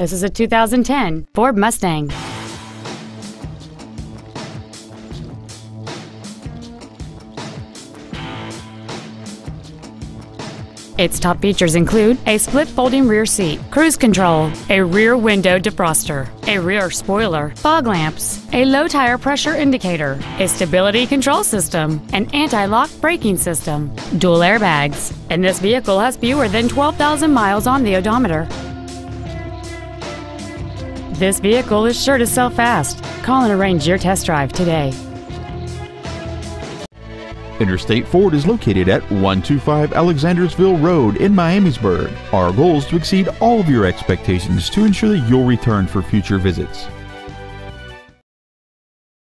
This is a 2010 Ford Mustang. Its top features include a split folding rear seat, cruise control, a rear window defroster, a rear spoiler, fog lamps, a low tire pressure indicator, a stability control system, an anti-lock braking system, dual airbags, and this vehicle has fewer than 12,000 miles on the odometer. This vehicle is sure to sell fast. Call and arrange your test drive today. Interstate Ford is located at 125 Alexandersville Road in Miamisburg. Our goal is to exceed all of your expectations to ensure that you'll return for future visits.